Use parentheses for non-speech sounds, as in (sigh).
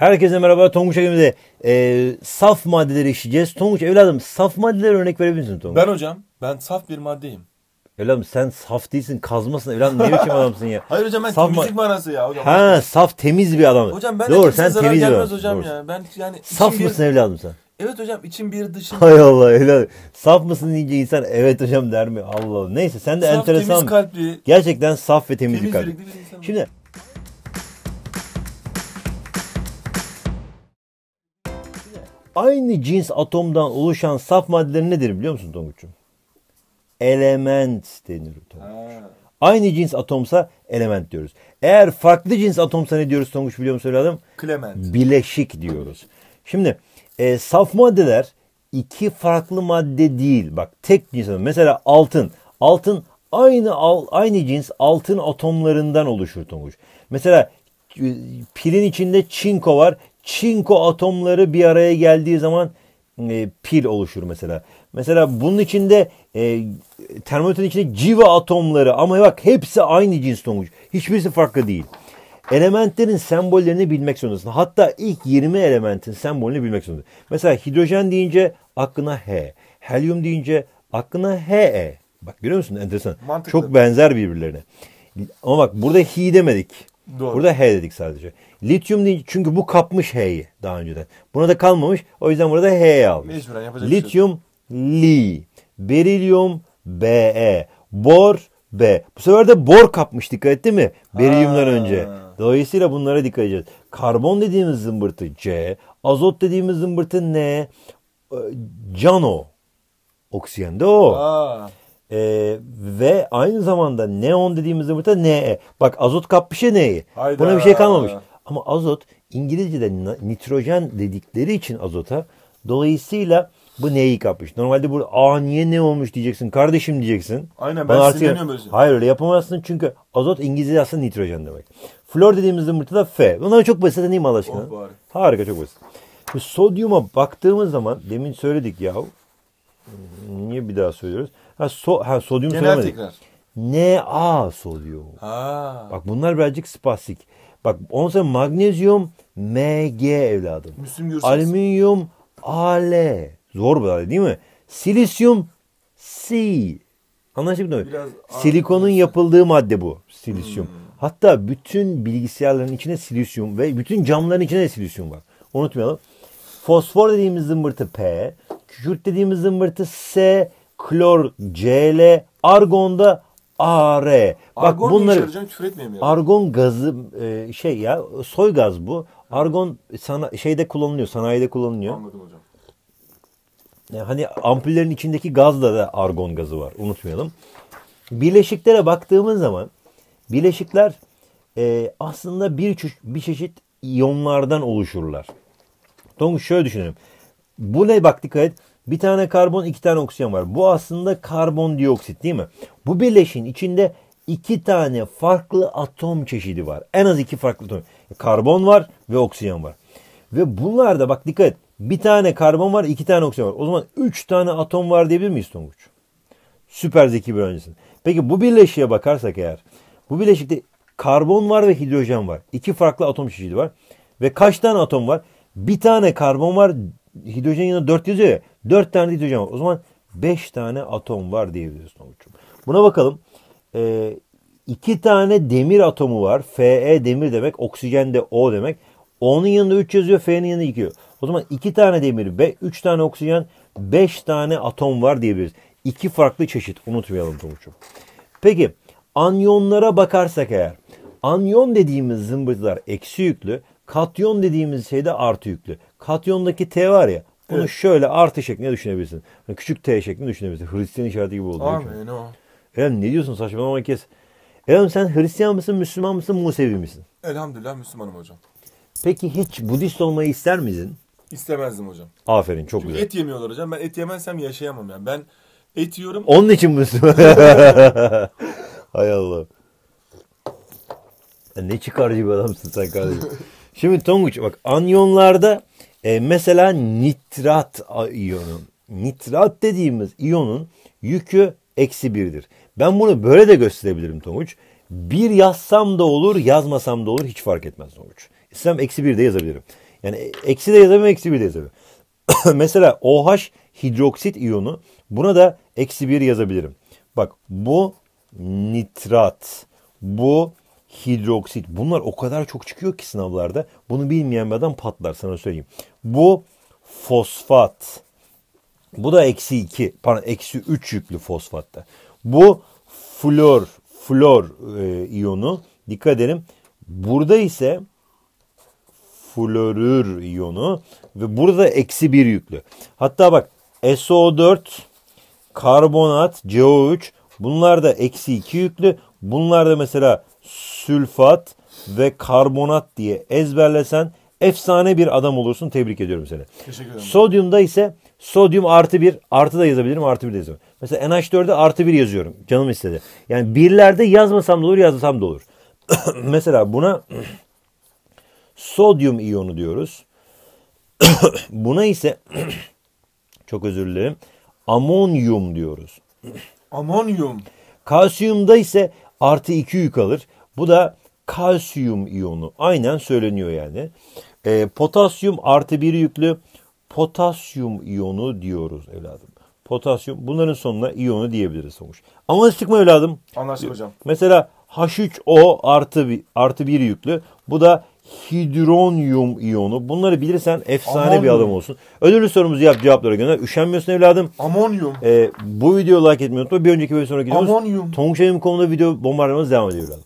Herkese merhaba Tonguç Akademi'de e, saf maddeleri işleyeceğiz. Tonguç evladım saf maddeler örnek verebilir misin Tonguç? Ben hocam, ben saf bir maddeyim. Evladım sen saf değilsin kazmasın evladım ne biçim adamsın ya. (laughs) Hayır hocam ben Saf temizlik ma- manası ya hocam. Ha saf temiz bir adam. Hocam ben Doğru sen zarar temiz gelmez adamsın. hocam Doğru. ya. Ben yani Saf bir... mısın evladım sen? Evet hocam içim bir dışım. Hay Allah evladım. Saf mısın deyince insan evet hocam der mi? Allah Allah. Neyse sen de Saf, enteresan. temiz kalpli, Gerçekten saf ve temiz, temiz bir kalp. yürekli bir insanım. Şimdi aynı cins atomdan oluşan saf maddeler nedir biliyor musun Tonguç'um? Element denir Tonguç. Aynı cins atomsa element diyoruz. Eğer farklı cins atomsa ne diyoruz Tonguç biliyor musun evladım? Clement. Bileşik diyoruz. Şimdi e, saf maddeler iki farklı madde değil. Bak tek cins atom. Mesela altın. Altın aynı al, aynı cins altın atomlarından oluşur Tonguç. Mesela e, pilin içinde çinko var. Çinko atomları bir araya geldiği zaman e, pil oluşur mesela. Mesela bunun içinde e, termometrenin içinde civa atomları ama bak hepsi aynı cins Tonguç. Hiçbirisi farklı değil. Elementlerin sembollerini bilmek zorundasın. Hatta ilk 20 elementin sembolünü bilmek zorundasın. Mesela hidrojen deyince aklına H. Helyum deyince aklına He. Bak görüyor musun? Enteresan. Mantıklı. Çok benzer birbirlerine. Ama bak burada Hi demedik. Doğru. Burada H dedik sadece. Lityum deyince çünkü bu kapmış H'yi daha önceden. Buna da kalmamış. O yüzden burada H'ye almış. Mecburen yapacak şey. Lityum Li. Berilyum Be. Bor B. Bu sefer de bor kapmış dikkat etti mi? Berilyumdan Ha. önce. Dolayısıyla bunlara dikkat edeceğiz. Karbon dediğimiz zımbırtı C. Azot dediğimiz zımbırtı N. e, Cano. Oksijen de o. Aa. Ee, ve aynı zamanda neon dediğimiz zımbırtı Ne. Bak azot kapmış ya Ne'yi. Buna bir şey kalmamış. Ama azot İngilizce'de nitrojen dedikleri için azota dolayısıyla bu neyi kapmış. Normalde burada aa niye ne olmuş diyeceksin. Kardeşim diyeceksin. Aynen, ben artık- sinirleniyorum. Hayır öyle yapamazsın çünkü azot İngilizce aslında nitrojen demek. Flor dediğimiz zımbırtı da F. Bunlar çok basit değil mi Allah aşkına? Oh bari. Harika çok basit. Şimdi sodyuma baktığımız zaman demin söyledik yahu. Niye bir daha söylüyoruz? Ha, so, ha sodyum Genel söylemedik. tekrar. Na sodyum. Ha. Bak bunlar birazcık spastik. Bak ondan sonra magnezyum Mg evladım. Müslüm Gürses. Alüminyum Al. Zor bu değil mi? Silisyum C. Anlaşıldı mı? Biraz Silikonun ağır. yapıldığı madde bu. Silisyum. Hatta bütün bilgisayarların içine silisyum ve bütün camların içine de silisyum var. Unutmayalım. Fosfor dediğimiz zımbırtı P. Kükürt dediğimiz zımbırtı S. Klor Cl. Argonda Ar. Bak Argon bunları bunları... hocam küfür etmeyeyim ya. Argon gazı e, şey ya soy gaz bu. Argon sana şeyde kullanılıyor, sanayide kullanılıyor. Anladım hocam. Yani hani ampullerin içindeki gazda da argon gazı var. Unutmayalım. Bileşiklere baktığımız zaman bileşikler e, aslında bir, çe- bir çeşit iyonlardan oluşurlar. Tonguç şöyle düşünelim. Bu ne bak dikkat et. Bir tane karbon iki tane oksijen var. Bu aslında karbondioksit değil mi? Bu birleşin içinde iki tane farklı atom çeşidi var. En az iki farklı atom. Karbon var ve oksijen var. Ve bunlarda bak dikkat et. Bir tane karbon var iki tane oksijen var. O zaman üç tane atom var diyebilir miyiz Tonguç? Süper zeki bir öğrencisin. Peki bu birleşiğe bakarsak eğer. Bu birleşikte karbon var ve hidrojen var. İki farklı atom çeşidi var. Ve kaç tane atom var? Bir tane karbon var. Hidrojen yanında dört yazıyor ya. Dört tane de hidrojen var. O zaman beş tane atom var diyebiliriz Tonguç'um. Buna bakalım. Ee, iki tane demir atomu var. Fe demir demek. Oksijen de O demek. O'nun yanında 3 yazıyor. F'nin yanında 2 yazıyor. O zaman iki tane demir, be, üç tane oksijen, beş tane atom var diyebiliriz. İki farklı çeşit. Unutmayalım Tonguç'um. Peki anyonlara bakarsak eğer. Anyon dediğimiz zımbırtılar eksi yüklü. Katyon dediğimiz şey de artı yüklü. Katyondaki T var ya. Bunu Evet. şöyle artı şeklinde düşünebilirsin. Hani küçük T şeklinde düşünebilirsin. Hristiyan işareti gibi oldu. Amin o. Eren ne diyorsun saçmalama kes. Eren sen Hristiyan mısın, Müslüman mısın, Musevi misin? Elhamdülillah Müslümanım hocam. Peki hiç Budist olmayı ister misin? İstemezdim hocam. Aferin çok Çünkü güzel. et yemiyorlar hocam. Ben et yemezsem yaşayamam yani. Ben et yiyorum. Onun için Müslüman. (laughs) Hay Allah. Ne çıkarcı bir adamsın sen kardeşim. Şimdi Tonguç bak anyonlarda e, mesela nitrat a- iyonu. Nitrat dediğimiz iyonun yükü eksi birdir. Ben bunu böyle de gösterebilirim Tonguç. Bir yazsam da olur yazmasam da olur hiç fark etmez Tonguç. İstem eksi bir de yazabilirim. Yani eksi de yazabilirim, eksi bir de yazabilirim. (coughs) Mesela OH hidroksit iyonu buna da eksi bir yazabilirim. Bak bu nitrat, bu hidroksit bunlar o kadar çok çıkıyor ki sınavlarda. Bunu bilmeyen bir adam patlar sana söyleyeyim. Bu fosfat. Bu da eksi 2 pardon eksi 3 yüklü fosfatta. Bu flor, flor e, iyonu dikkat edelim. Burada ise florür iyonu ve burada eksi 1 yüklü. Hatta bak SO4, karbonat, CO3 bunlar da eksi 2 yüklü. Bunlar da mesela sülfat ve karbonat diye ezberlesen efsane bir adam olursun. Tebrik ediyorum seni. Teşekkür ederim. Sodyumda ise sodyum artı bir artı da yazabilirim artı bir de yazabilirim. Mesela NH4'de artı bir yazıyorum. Canım istedi. Yani birlerde yazmasam da olur yazmasam da olur. (coughs) Mesela buna (coughs) sodyum iyonu diyoruz. (coughs) buna ise çok özür dilerim amonyum diyoruz. Amonyum. Kalsiyumda ise artı 2 yük alır. Bu da kalsiyum iyonu. Aynen söyleniyor yani. Ee, potasyum artı 1 yüklü potasyum iyonu diyoruz evladım. Potasyum bunların sonuna iyonu diyebiliriz sonuç. Ama sıkma evladım. Anlaştık hocam. Mesela H3O artı artı bir yüklü. Bu da hidronyum iyonu. Bunları bilirsen efsane bir Amonyum. adam olsun. Ödüllü sorumuzu yap cevaplara gönder. Üşenmiyorsun evladım. Amonyum. Ee, bu videoyu like etmeyi unutma. Bir önceki ve bir sonraki videomuz Amonyum. Tonguç Elim.com'da video bombardımanımız devam ediyor evladım.